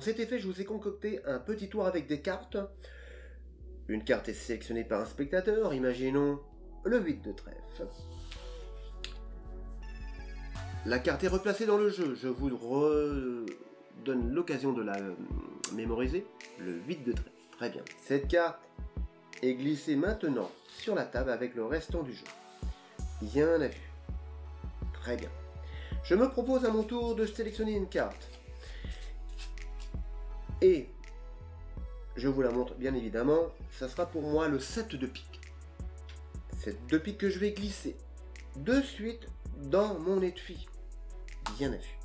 Pour cet effet, je vous ai concocté un petit tour avec des cartes. Une carte est sélectionnée par un spectateur, imaginons le 8 de trèfle. La carte est replacée dans le jeu, je vous donne l'occasion de la euh, mémoriser, le 8 de trèfle. Très bien. Cette carte est glissée maintenant sur la table avec le restant du jeu. Bien à vue. Très bien. Je me propose à mon tour de sélectionner une carte. Et je vous la montre bien évidemment, ça sera pour moi le 7 de pique. C'est deux piques que je vais glisser de suite dans mon étui. Bien à vue.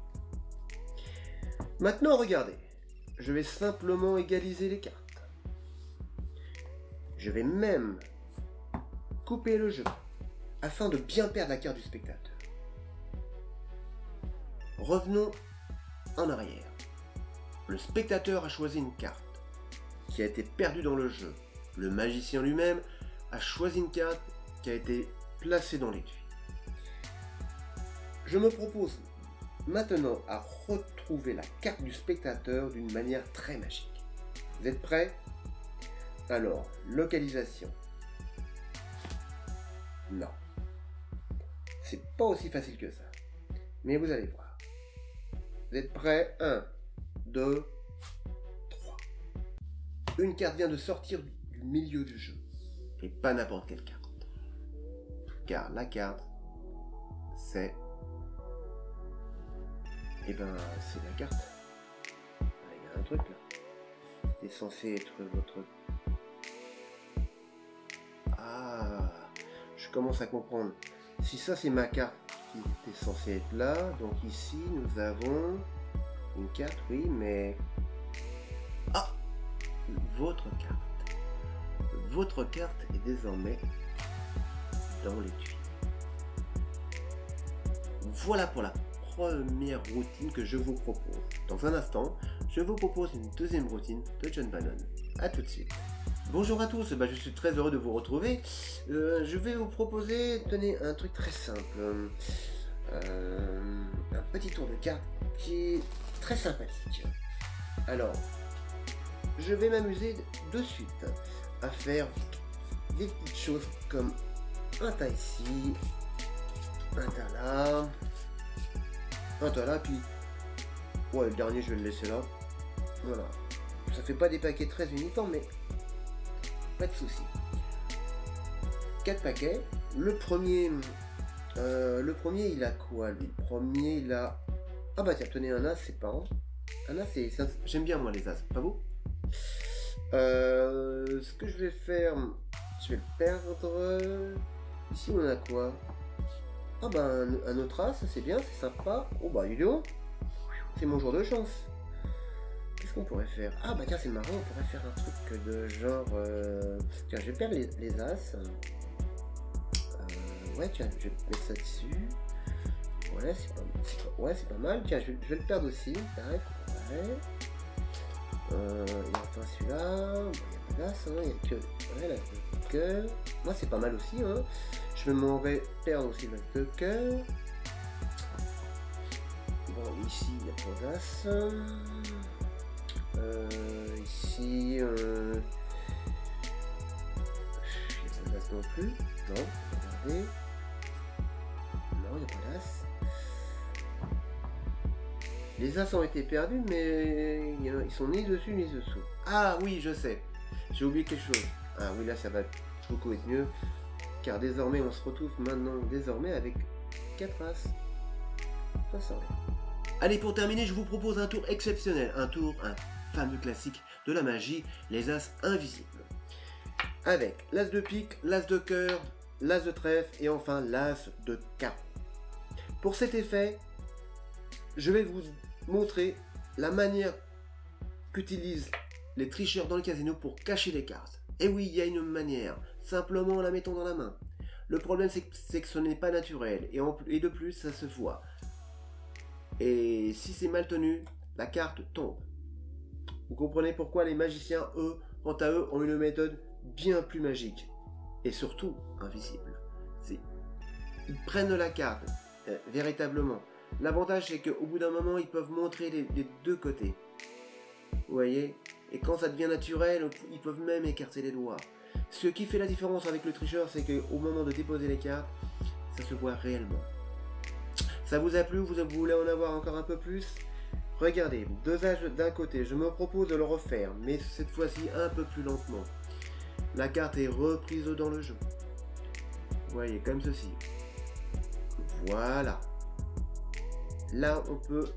Maintenant, regardez. Je vais simplement égaliser les cartes. Je vais même couper le jeu afin de bien perdre la carte du spectateur. Revenons en arrière. Le spectateur a choisi une carte qui a été perdue dans le jeu. Le magicien lui-même a choisi une carte qui a été placée dans l'étui. Je me propose maintenant à retrouver la carte du spectateur d'une manière très magique. Vous êtes prêts? Alors, localisation. Non. C'est pas aussi facile que ça. Mais vous allez voir. Vous êtes prêts? 1, 2, 3. Une carte vient de sortir du milieu du jeu. Et pas n'importe quelle carte. Car la carte, c'est... Eh ben, c'est la carte. Il y a un truc là. C'est censé être votre... Ah, je commence à comprendre. Si ça c'est ma carte qui était censée être là, donc ici nous avons une carte, oui, mais... Ah Votre carte. Votre carte est désormais dans l'étui. Voilà pour la première routine que je vous propose. Dans un instant, je vous propose une deuxième routine de John Bannon. A tout de suite. Bonjour à tous, bah, je suis très heureux de vous retrouver. Euh, je vais vous proposer, tenez, un truc très simple. Euh, un petit tour de cartes qui est très sympathique. Alors, je vais m'amuser de suite à faire des petites choses comme un tas ici, un tas là, un tas là, puis ouais, le dernier je vais le laisser là. Voilà. Ça fait pas des paquets très uniformes, mais pas de souci. 4 paquets. Le premier, euh, le premier, il a quoi lui? Le premier, il a. Ah bah tiens, tenez un as, c'est pas. Un as, c'est. J'aime bien moi les as, pas vous? Euh, Ce que je vais faire, je vais le perdre. Ici, on a quoi? Ah bah un, autre as, c'est bien, c'est sympa. Oh bah, Yudo, c'est mon jour de chance. Qu'est-ce qu'on pourrait faire? Ah bah tiens c'est marrant, on pourrait faire un truc de genre... Euh, tiens je vais perdre les, as. Ouais tiens je vais mettre ça dessus. Ouais c'est pas, ouais, pas mal. Tiens je vais, le perdre aussi. Tac, ouais. Euh, et enfin celui-là, il n'y a pas d'as, hein, il n'y a que... Ouais le cœur. Moi c'est pas mal aussi. Hein. Je vais m'en perdre aussi le deux cœurs. Bon ici il n'y a pas d'as. Euh, ici, euh... il n'y a pas d'as non plus. Non, regardez. Il n'y a pas. Les as ont été perdus, mais ils sont ni dessus ni dessous. Ah oui, je sais. J'ai oublié quelque chose. Ah oui, là, ça va beaucoup être mieux. Car désormais, on se retrouve maintenant, désormais, avec 4 as. Ça Allez, pour terminer, je vous propose un tour exceptionnel. Un tour, un fameux classique de la magie, les as invisibles. Avec l'as de pique, l'as de cœur, l'as de trèfle et enfin l'as de carreau. Pour cet effet, je vais vous montrer la manière qu'utilisent les tricheurs dans le casino pour cacher les cartes. Et oui, il y a une manière, simplement en la mettant dans la main. Le problème c'est que ce n'est pas naturel et, de plus ça se voit. Et si c'est mal tenu, la carte tombe. Vous comprenez pourquoi les magiciens, eux, quant à eux, ont une méthode bien plus magique. Et surtout, invisible. Ils prennent la carte, euh, véritablement. L'avantage, c'est qu'au bout d'un moment, ils peuvent montrer les, deux côtés. Vous voyez? Et quand ça devient naturel, ils peuvent même écarter les doigts. Ce qui fait la différence avec le tricheur, c'est qu'au moment de déposer les cartes, ça se voit réellement. Ça vous a plu? Vous voulez en avoir encore un peu plus? Regardez, dosage d'un côté, je me propose de le refaire, mais cette fois-ci un peu plus lentement. La carte est reprise dans le jeu. Vous voyez, comme ceci. Voilà. Là, on peut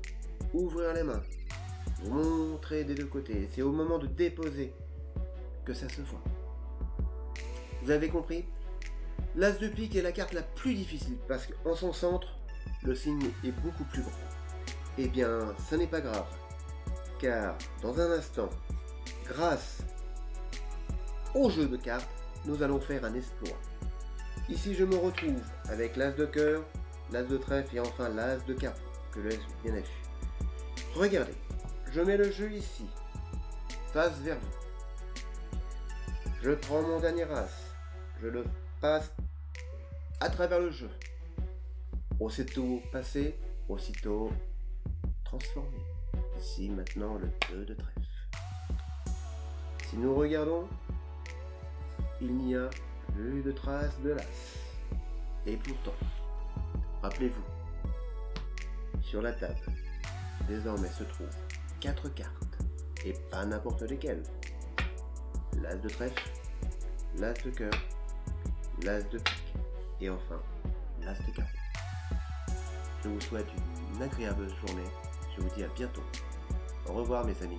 ouvrir les mains, montrer des deux côtés. C'est au moment de déposer que ça se voit. Vous avez compris? L'As de pique est la carte la plus difficile parce qu'en son centre, le signe est beaucoup plus grand. Eh bien, ça n'est pas grave, car dans un instant, grâce au jeu de cartes, nous allons faire un exploit. Ici, je me retrouve avec l'As de cœur, l'As de trèfle et enfin l'As de carreau, que l'As bien a vu. Regardez, je mets le jeu ici, face vers vous. Je prends mon dernier As, je le passe à travers le jeu. Aussitôt passé, aussitôt transformé. Ici maintenant le 2 de trèfle. Si nous regardons, il n'y a plus de traces de l'as. Et pourtant, rappelez-vous, sur la table, désormais se trouvent quatre cartes, et pas n'importe lesquelles. L'as de trèfle, l'as de cœur, l'as de pique, et enfin l'as de carreau. Je vous souhaite une agréable journée. Je vous dis à bientôt. Au revoir mes amis.